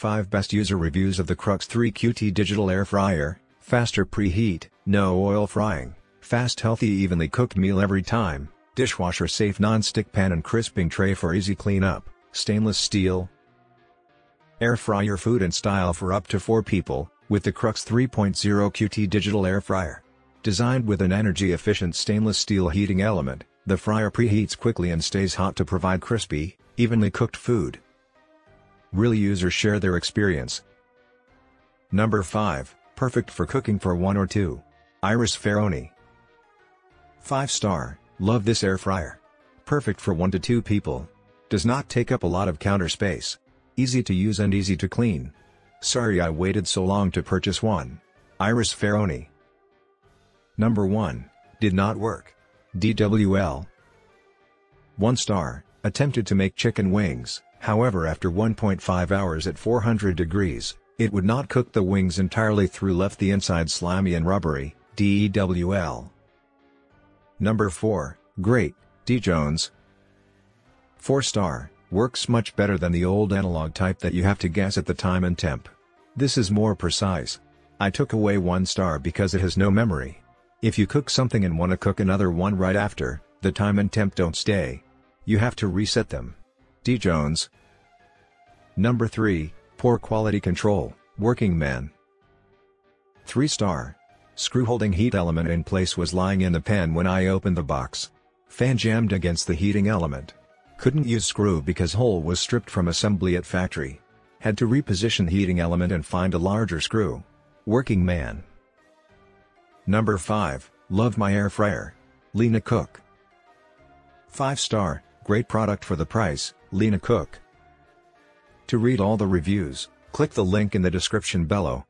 5 Best User Reviews of the Crux 3 QT Digital Air Fryer, Faster Preheat, No Oil Frying, Fast Healthy Evenly Cooked Meal Every Time, Dishwasher Safe Non-Stick Pan and Crisping Tray for Easy Cleanup, Stainless Steel, Air Fryer Food and Style for up to 4 people, with the Crux 3.0 QT Digital Air Fryer. Designed with an energy-efficient stainless steel heating element, the fryer preheats quickly and stays hot to provide crispy, evenly cooked food. Real users share their experience. Number 5, perfect for cooking for 1 or 2. Iris Ferroni. 5 star, love this air fryer. Perfect for 1 to 2 people. Does not take up a lot of counter space. Easy to use and easy to clean. Sorry I waited so long to purchase one. Iris Ferroni. Number 1, did not work. DWL. 1 star, attempted to make chicken wings. However after 1.5 hours at 400 degrees, it would not cook the wings entirely through left the inside slimy and rubbery, DEWL. Number 4, Great, D. Jones. 4 star, works much better than the old analog type that you have to guess at the time and temp. This is more precise. I took away 1 star because it has no memory. If you cook something and want to cook another one right after, the time and temp don't stay. You have to reset them. D. Jones. Number 3, Poor Quality Control, Working Man. 3 star. Screw holding heat element in place was lying in the pan when I opened the box. Fan jammed against the heating element. Couldn't use screw because hole was stripped from assembly at factory. Had to reposition heating element and find a larger screw. Working man. Number 5, Love my air fryer. Lena Cook. 5 star, great product for the price, Lena Cook. To read all the reviews, click the link in the description below.